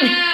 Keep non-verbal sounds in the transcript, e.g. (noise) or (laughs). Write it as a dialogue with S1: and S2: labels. S1: Bye. (laughs)